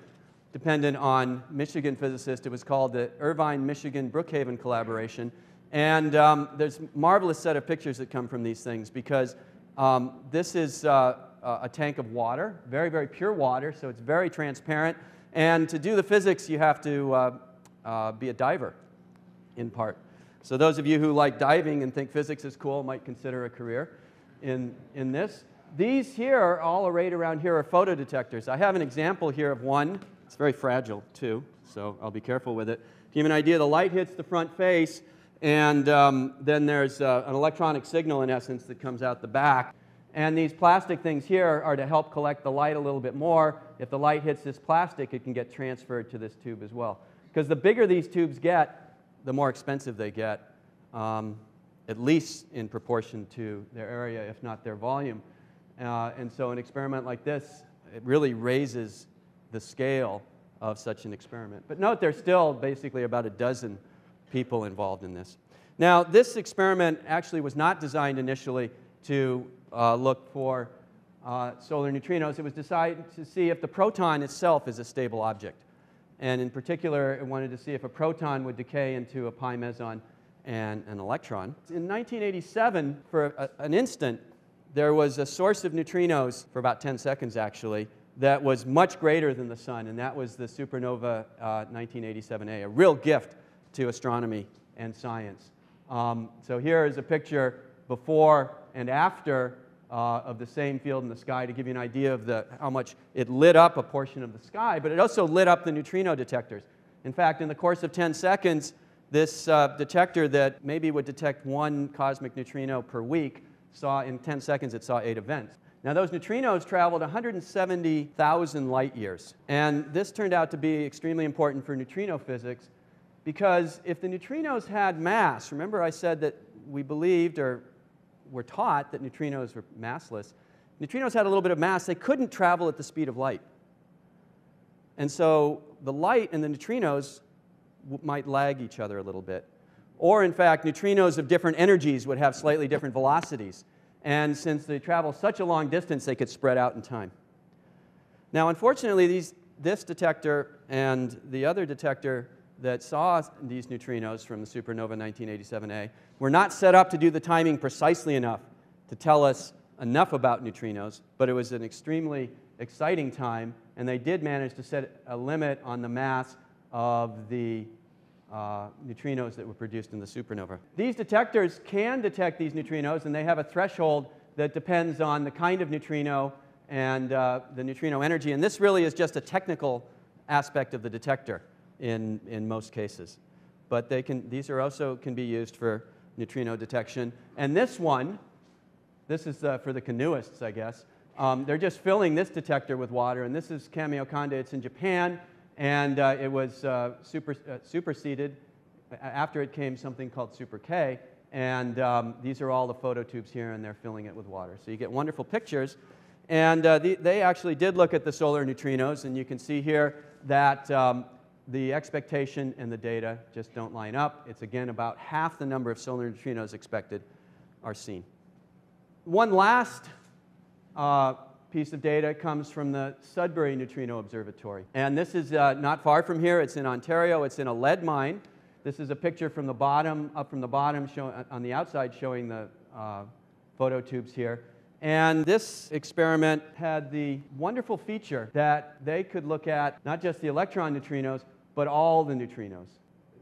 dependent on Michigan physicists. It was called the Irvine Michigan Brookhaven collaboration. And um, there's marvelous set of pictures that come from these things because um, this is uh, a tank of water, very, very pure water, so it's very transparent. And to do the physics, you have to uh, uh, be a diver, in part. So those of you who like diving and think physics is cool might consider a career in, in this. These here, are all arrayed around here, are photodetectors. I have an example here of one. It's very fragile, too, so I'll be careful with it. To give you an idea, the light hits the front face, and um, then there's uh, an electronic signal, in essence, that comes out the back. And these plastic things here are to help collect the light a little bit more. If the light hits this plastic, it can get transferred to this tube as well. Because the bigger these tubes get, the more expensive they get, um, at least in proportion to their area, if not their volume. Uh, and so an experiment like this, it really raises the scale of such an experiment. But note there's still basically about a dozen people involved in this. Now, this experiment actually was not designed initially to uh, look for uh, solar neutrinos, it was decided to see if the proton itself is a stable object. And in particular, it wanted to see if a proton would decay into a pi meson and an electron. In 1987, for a, an instant, there was a source of neutrinos, for about 10 seconds actually, that was much greater than the sun, and that was the supernova uh, 1987A, a real gift to astronomy and science. Um, so here is a picture before and after uh, of the same field in the sky to give you an idea of the, how much it lit up a portion of the sky, but it also lit up the neutrino detectors. In fact, in the course of 10 seconds, this uh, detector that maybe would detect one cosmic neutrino per week saw in 10 seconds it saw eight events. Now, those neutrinos traveled 170,000 light years. And this turned out to be extremely important for neutrino physics because if the neutrinos had mass, remember I said that we believed or were taught that neutrinos were massless. Neutrinos had a little bit of mass, they couldn't travel at the speed of light. And so the light and the neutrinos might lag each other a little bit. Or, in fact, neutrinos of different energies would have slightly different velocities. And since they travel such a long distance, they could spread out in time. Now, unfortunately, these, this detector and the other detector that saw these neutrinos from the supernova 1987A were not set up to do the timing precisely enough to tell us enough about neutrinos, but it was an extremely exciting time, and they did manage to set a limit on the mass of the uh, neutrinos that were produced in the supernova. These detectors can detect these neutrinos, and they have a threshold that depends on the kind of neutrino and uh, the neutrino energy. And this really is just a technical aspect of the detector in, in most cases. But they can, these are also can be used for neutrino detection. And this one, this is uh, for the canoeists, I guess. Um, they're just filling this detector with water, and this is Kamiokande. It's in Japan and uh, it was uh, super, uh, superseded. After it came something called Super K, and um, these are all the phototubes here, and they're filling it with water. So you get wonderful pictures. And uh, the, they actually did look at the solar neutrinos, and you can see here that um, the expectation and the data just don't line up. It's again about half the number of solar neutrinos expected are seen. One last uh, piece of data comes from the Sudbury Neutrino Observatory. And this is uh, not far from here. It's in Ontario. It's in a lead mine. This is a picture from the bottom, up from the bottom, show, uh, on the outside showing the uh, phototubes here. And this experiment had the wonderful feature that they could look at not just the electron neutrinos, but all the neutrinos.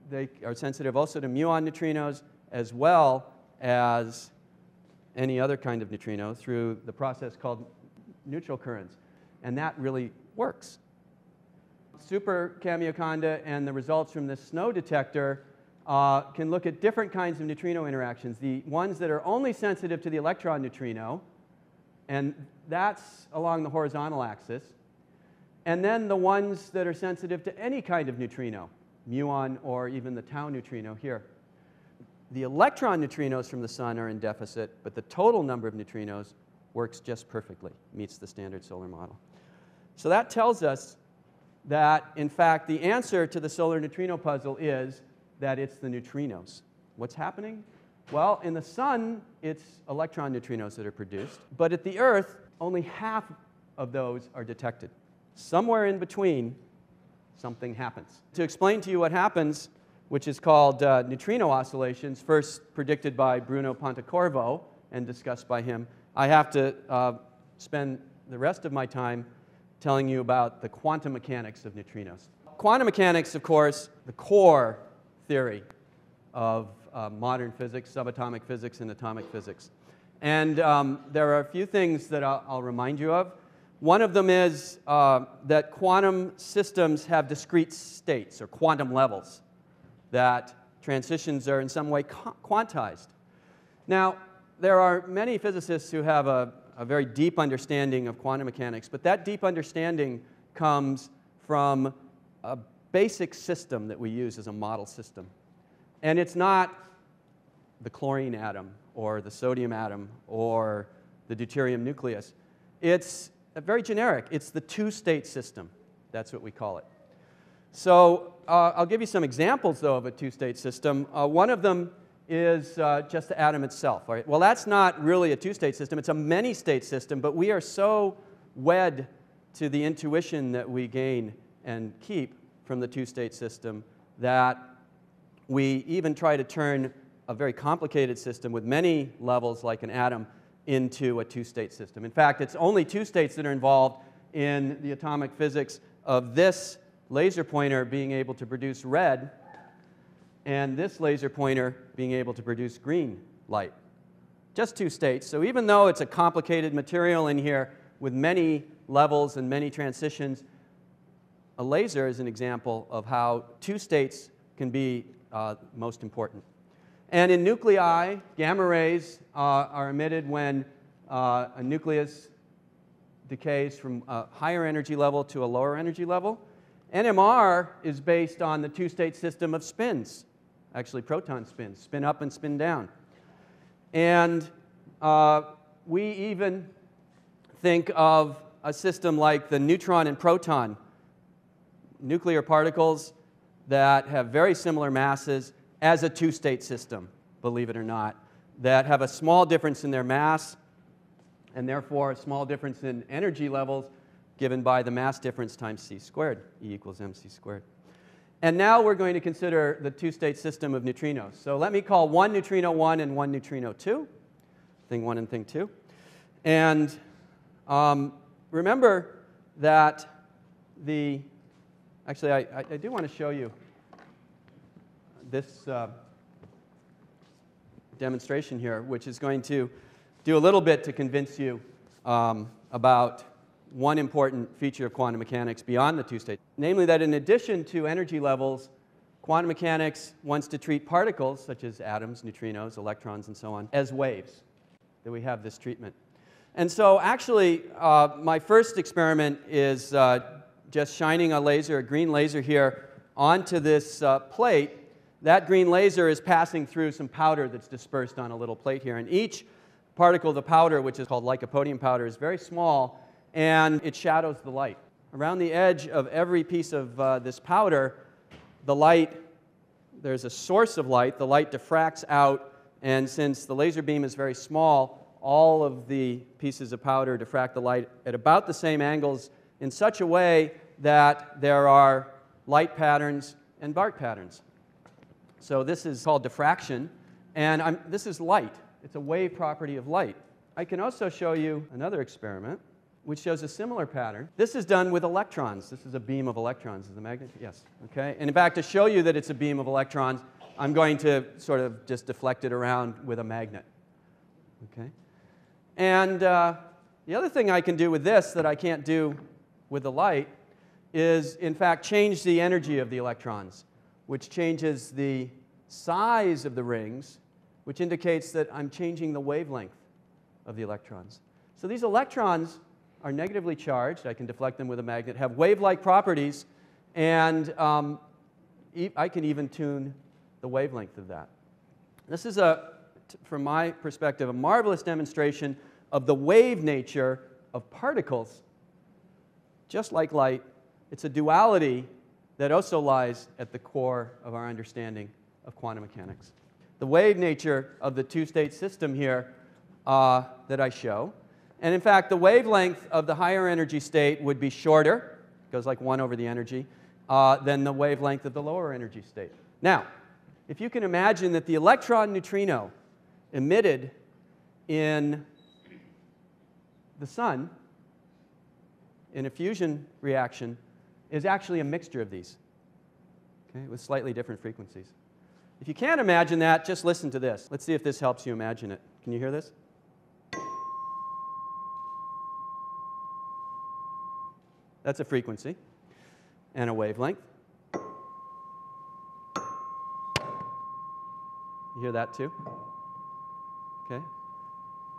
They are sensitive also to muon neutrinos as well as any other kind of neutrino through the process called neutral currents. And that really works. Super Kamiokande and the results from this SNO detector uh, can look at different kinds of neutrino interactions. The ones that are only sensitive to the electron neutrino, and that's along the horizontal axis. And then the ones that are sensitive to any kind of neutrino, muon or even the tau neutrino here. The electron neutrinos from the sun are in deficit, but the total number of neutrinos works just perfectly, meets the standard solar model. So that tells us that, in fact, the answer to the solar neutrino puzzle is that it's the neutrinos. What's happening? Well, in the sun, it's electron neutrinos that are produced, but at the Earth, only half of those are detected. Somewhere in between, something happens. To explain to you what happens, which is called uh, neutrino oscillations, first predicted by Bruno Pontecorvo and discussed by him, I have to uh, spend the rest of my time telling you about the quantum mechanics of neutrinos. Quantum mechanics, of course, the core theory of uh, modern physics, subatomic physics, and atomic physics. And um, there are a few things that I'll, I'll, remind you of. One of them is uh, that quantum systems have discrete states or quantum levels, that transitions are in some way quantized. Now, there are many physicists who have a, a very deep understanding of quantum mechanics, but that deep understanding comes from a basic system that we use as a model system. And it's not the chlorine atom or the sodium atom or the deuterium nucleus. It's very generic. It's the two-state system. That's what we call it. So uh, I'll give you some examples, though, of a two-state system. Uh, one of them is uh, just the atom itself. Well, that's not really a two-state system. It's a many-state system, but we are so wed to the intuition that we gain and keep from the two-state system that we even try to turn a very complicated system with many levels like an atom into a two-state system. In fact, it's only two states that are involved in the atomic physics of this laser pointer being able to produce red and this laser pointer being able to produce green light. Just two states. So even though it's a complicated material in here with many levels and many transitions, a laser is an example of how two states can be uh, most important. And in nuclei, gamma rays uh, are emitted when uh, a nucleus decays from a higher energy level to a lower energy level. NMR is based on the two-state system of spins, actually proton spins, spin up and spin down. And uh, we even think of a system like the neutron and proton, nuclear particles that have very similar masses as a two-state system, believe it or not, that have a small difference in their mass and therefore a small difference in energy levels given by the mass difference times c squared, E equals mc squared. And now we're going to consider the two-state system of neutrinos. So let me call one neutrino 1 and one neutrino 2, thing 1 and thing 2. And um, remember that the, actually I, I, do want to show you this uh, demonstration here, which is going to do a little bit to convince you um, about one important feature of quantum mechanics beyond the two states, namely that in addition to energy levels, quantum mechanics wants to treat particles, such as atoms, neutrinos, electrons, and so on, as waves, that we have this treatment. And so actually, uh, my first experiment is uh, just shining a laser, a green laser here, onto this uh, plate. That green laser is passing through some powder that's dispersed on a little plate here. And each particle of the powder, which is called lycopodium powder, is very small and it shadows the light. Around the edge of every piece of uh, this powder, the light, there's a source of light, the light diffracts out, and since the laser beam is very small, all of the pieces of powder diffract the light at about the same angles in such a way that there are light patterns and bark patterns. So this is called diffraction, and I'm, this is light. It's a wave property of light. I can also show you another experiment which shows a similar pattern. This is done with electrons. This is a beam of electrons. Is the magnet? Yes. Okay. And in fact, to show you that it's a beam of electrons, I'm going to sort of just deflect it around with a magnet. Okay. And uh, the other thing I can do with this that I can't do with the light is, in fact, change the energy of the electrons, which changes the size of the rings, which indicates that I'm changing the wavelength of the electrons. So these electrons are negatively charged, I can deflect them with a magnet, have wave-like properties, and um, e I can even tune the wavelength of that. This is, a, from my perspective, a marvelous demonstration of the wave nature of particles. Just like light, it's a duality that also lies at the core of our understanding of quantum mechanics. The wave nature of the two-state system here uh, that I show and in fact, the wavelength of the higher energy state would be shorter, goes like 1 over the energy, uh, than the wavelength of the lower energy state. Now, if you can imagine that the electron neutrino emitted in the sun in a fusion reaction is actually a mixture of these, okay, with slightly different frequencies. If you can't imagine that, just listen to this. Let's see if this helps you imagine it. Can you hear this? That's a frequency and a wavelength. You hear that too? Okay?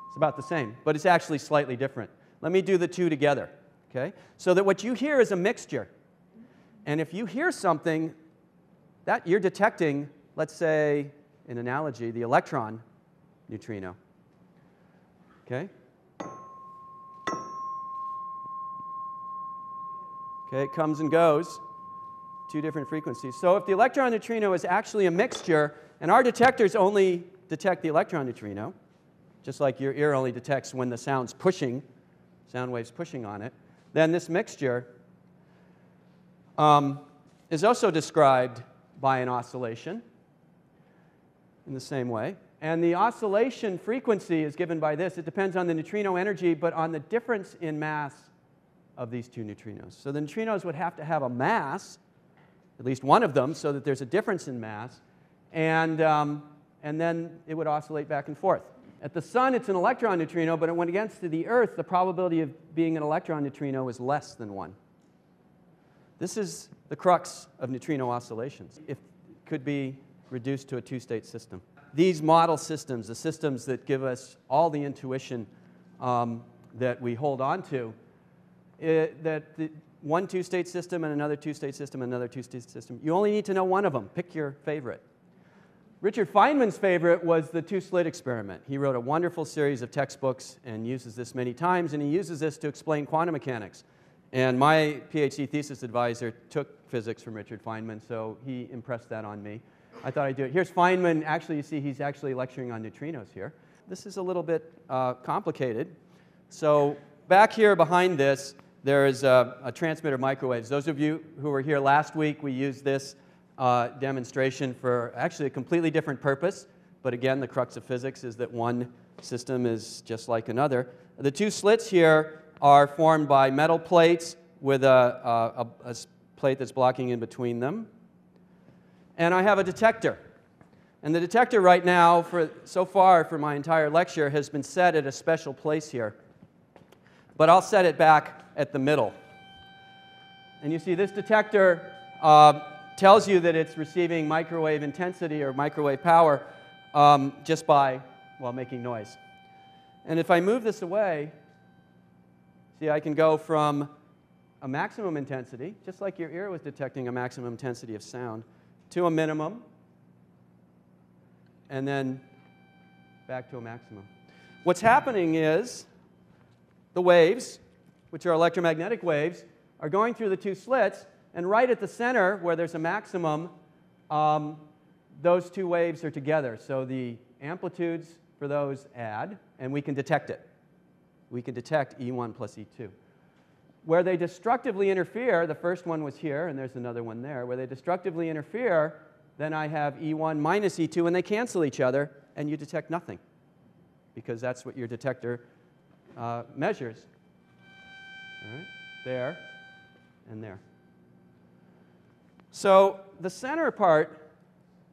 It's about the same, but it's actually slightly different. Let me do the two together, okay? So that what you hear is a mixture. And if you hear something that you're detecting, let's say, in analogy, the electron neutrino, okay? Okay, it comes and goes, two different frequencies. So if the electron neutrino is actually a mixture, and our detectors only detect the electron neutrino, just like your ear only detects when the sound's pushing, sound waves pushing on it, then this mixture um, is also described by an oscillation in the same way. And the oscillation frequency is given by this. It depends on the neutrino energy, but on the difference in mass of these two neutrinos. So the neutrinos would have to have a mass, at least one of them, so that there's a difference in mass. and, um, and then it would oscillate back and forth. At the sun, it's an electron neutrino, but when it gets to the Earth, the probability of being an electron neutrino is less than 1. This is the crux of neutrino oscillations. It could be reduced to a two-state system. These model systems, the systems that give us all the intuition um, that we hold on to, it, that the, one two-state system and another two-state system, and another two-state system. You only need to know one of them. Pick your favorite. Richard Feynman's favorite was the two-slit experiment. He wrote a wonderful series of textbooks and uses this many times, and he uses this to explain quantum mechanics. And my PhD thesis advisor took physics from Richard Feynman, so he impressed that on me. I thought I'd do it. Here's Feynman. Actually, you see he's actually lecturing on neutrinos here. This is a little bit uh, complicated. So back here behind this, there is a, a, transmitter microwaves. Those of you who were here last week, we used this uh, demonstration for actually a completely different purpose. But again, the crux of physics is that one system is just like another. The two slits here are formed by metal plates with a, a, a plate that's blocking in between them. And I have a detector. And the detector right now, for, so far for my entire lecture, has been set at a special place here. But I'll set it back at the middle. And you see this detector uh, tells you that it's receiving microwave intensity or microwave power um, just by, well, making noise. And if I move this away, see, I can go from a maximum intensity, just like your ear was detecting a maximum intensity of sound, to a minimum, and then back to a maximum. What's happening is the waves, which are electromagnetic waves, are going through the two slits, and right at the center, where there's a maximum, um, those two waves are together. So the amplitudes for those add, and we can detect it. We can detect E1 plus E2. Where they destructively interfere, the first one was here, and there's another one there. Where they destructively interfere, then I have E1 minus E2, and they cancel each other, and you detect nothing, because that's what your detector uh, measures. All right, there and there. So the center part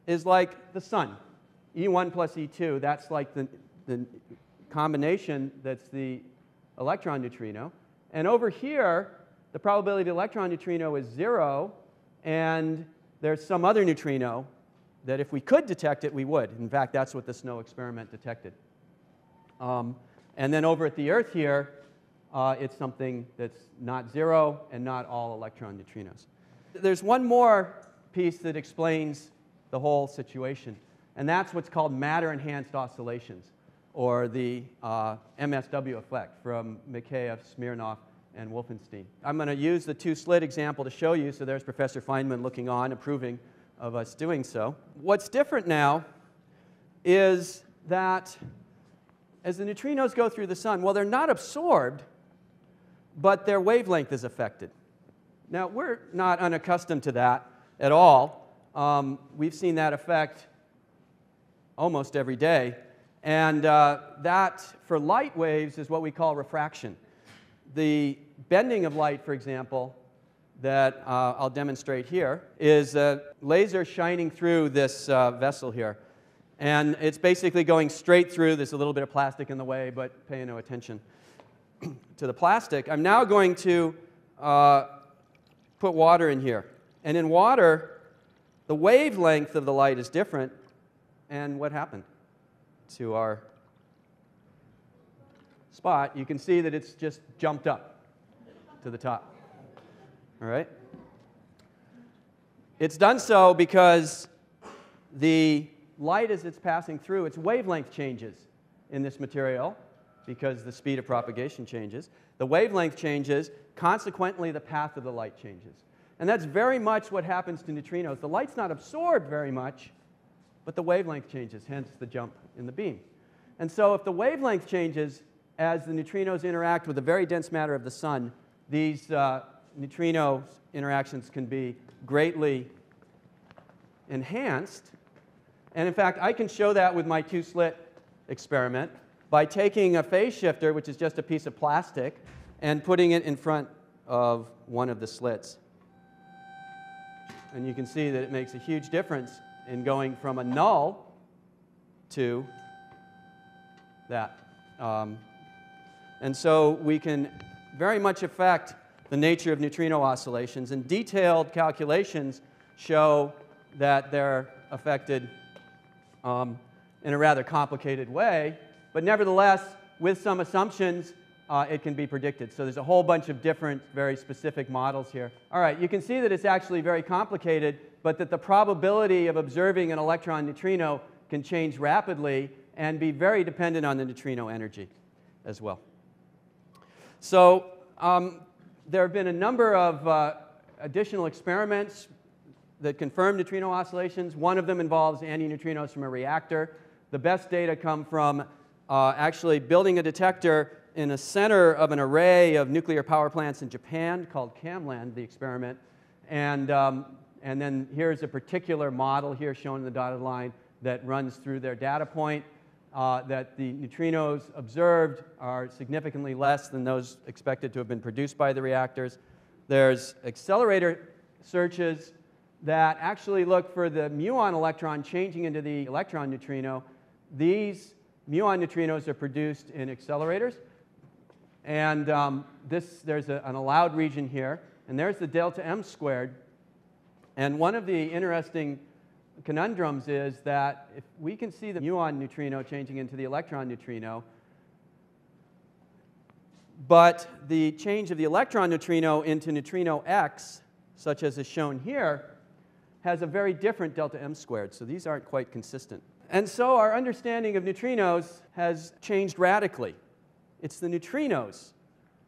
is like the sun. E1 plus E2, that's like the, the combination that's the electron neutrino. And over here, the probability of the electron neutrino is zero, and there's some other neutrino that if we could detect it, we would. In fact, that's what the SNO experiment detected. Um, and then over at the Earth here, uh, it's something that's not zero and not all electron neutrinos. There's one more piece that explains the whole situation, and that's what's called matter-enhanced oscillations, or the uh, MSW effect from Mikheyev, Smirnov, and Wolfenstein. I'm going to use the two-slit example to show you, so there's Professor Feynman looking on, approving of us doing so. What's different now is that as the neutrinos go through the sun, well, they're not absorbed, but their wavelength is affected. Now, we're not unaccustomed to that at all. Um, we've seen that effect almost every day. And uh, that, for light waves, is what we call refraction. The bending of light, for example, that uh, I'll demonstrate here, is a laser shining through this uh, vessel here. And it's basically going straight through. There's a little bit of plastic in the way, but pay no attention to the plastic. I'm now going to uh, put water in here. And in water, the wavelength of the light is different. And what happened to our spot? You can see that it's just jumped up to the top. All right? It's done so because the light, as it's passing through, its wavelength changes in this material because the speed of propagation changes. The wavelength changes, consequently, the path of the light changes. And that's very much what happens to neutrinos. The light's not absorbed very much, but the wavelength changes, hence the jump in the beam. And so, if the wavelength changes as the neutrinos interact with the very dense matter of the sun, these uh, neutrino interactions can be greatly enhanced. And in fact, I can show that with my two slit experiment by taking a phase shifter, which is just a piece of plastic, and putting it in front of one of the slits. And you can see that it makes a huge difference in going from a null to that. Um, and so we can very much affect the nature of neutrino oscillations, and detailed calculations show that they're affected um, in a rather complicated way. But nevertheless, with some assumptions, uh, it can be predicted. So there's a whole bunch of different, very specific models here. All right, you can see that it's actually very complicated, but that the probability of observing an electron neutrino can change rapidly and be very dependent on the neutrino energy as well. So um, there have been a number of uh, additional experiments that confirm neutrino oscillations. One of them involves antineutrinos from a reactor. The best data come from uh, actually building a detector in the center of an array of nuclear power plants in Japan called KamLAND, the experiment. And, um, and then here's a particular model here shown in the dotted line that runs through their data point uh, that the neutrinos observed are significantly less than those expected to have been produced by the reactors. There's accelerator searches that actually look for the muon electron changing into the electron neutrino. These muon neutrinos are produced in accelerators. And um, this, there's a, an allowed region here. And there's the delta m squared. And one of the interesting conundrums is that if we can see the muon neutrino changing into the electron neutrino, but the change of the electron neutrino into neutrino X, such as is shown here, has a very different delta m squared. So these aren't quite consistent. And so our understanding of neutrinos has changed radically. It's the neutrinos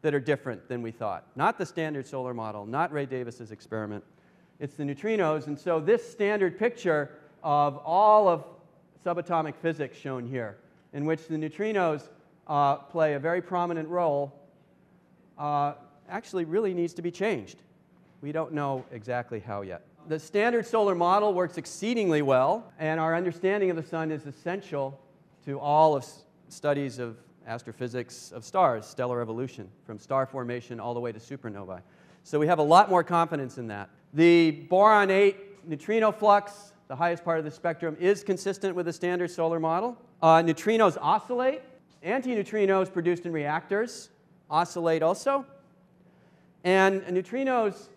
that are different than we thought, not the standard solar model, not Ray Davis's experiment it's the neutrinos. And so this standard picture of all of subatomic physics shown here, in which the neutrinos uh, play a very prominent role, uh, actually really needs to be changed. We don't know exactly how yet. The standard solar model works exceedingly well, and our understanding of the sun is essential to all of studies of astrophysics of stars, stellar evolution, from star formation all the way to supernovae. So we have a lot more confidence in that. The boron 8 neutrino flux, the highest part of the spectrum, is consistent with the standard solar model. Uh, neutrinos oscillate. Antineutrinos produced in reactors oscillate also. And neutrinos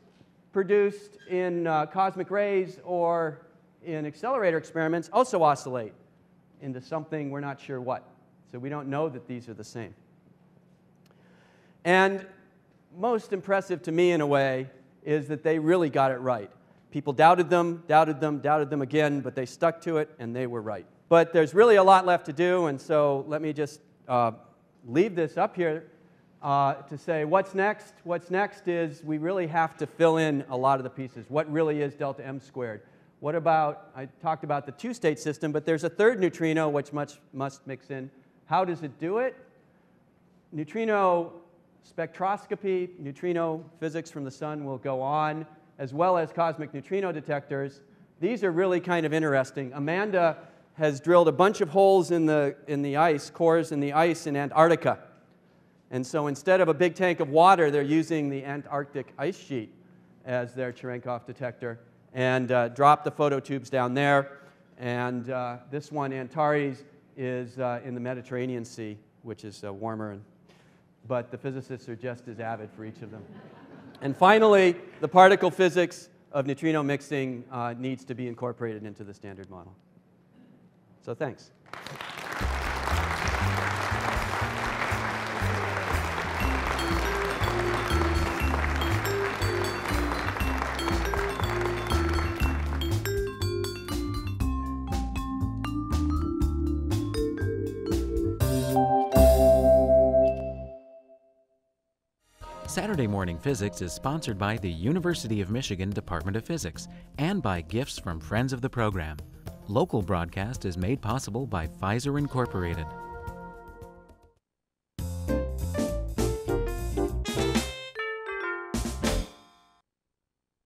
produced in uh, cosmic rays or in accelerator experiments also oscillate into something we're not sure what. So we don't know that these are the same. And most impressive to me in a way is that they really got it right. People doubted them, doubted them, doubted them again, but they stuck to it and they were right. But there's really a lot left to do, and so let me just uh, leave this up here uh, to say what's next. What's next is we really have to fill in a lot of the pieces. What really is delta m squared? What about, I talked about the two state system, but there's a third neutrino which much, must mix in. How does it do it? Neutrino spectroscopy, neutrino physics from the sun will go on, as well as cosmic neutrino detectors. These are really kind of interesting. Amanda has drilled a bunch of holes in the, in the ice, cores in the ice in Antarctica. And so instead of a big tank of water, they're using the Antarctic ice sheet as their Cherenkov detector and uh, drop the phototubes down there. And uh, this one, Antares, is uh, in the Mediterranean Sea, which is uh, warmer and but the physicists are just as avid for each of them. and finally, the particle physics of neutrino mixing uh, needs to be incorporated into the standard model. So thanks. Saturday Morning Physics is sponsored by the University of Michigan Department of Physics and by gifts from friends of the program. Local broadcast is made possible by Pfizer Incorporated.